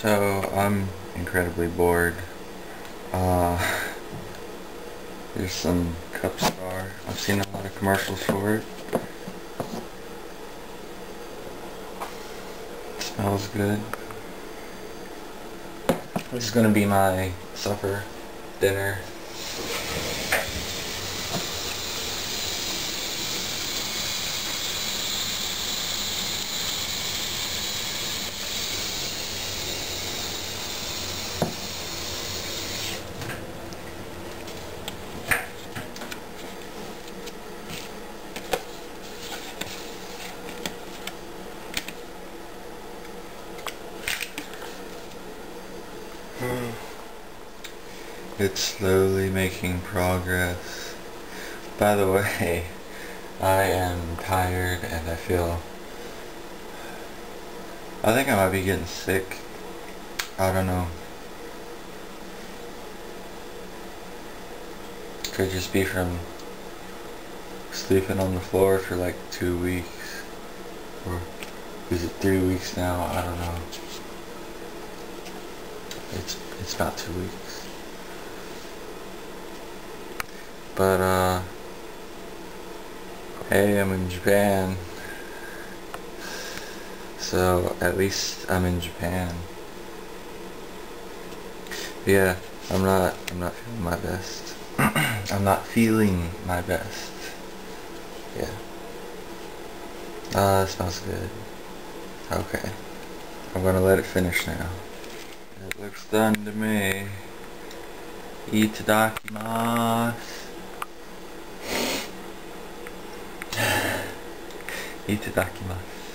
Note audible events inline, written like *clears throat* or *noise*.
So, I'm incredibly bored. Uh, there's some cup star. I've seen a lot of commercials for it. Smells good. This is gonna be my supper, dinner. It's slowly making progress. By the way, I am tired and I feel... I think I might be getting sick. I don't know. Could just be from sleeping on the floor for like two weeks. Or is it three weeks now? I don't know. It's it's about two weeks. But uh hey, I'm in Japan. So at least I'm in Japan. Yeah, I'm not I'm not feeling my best. *clears throat* I'm not feeling my best. Yeah. Ah, uh, smells good. Okay. I'm gonna let it finish now. It looks done to me. Itadakimasu. いただきます。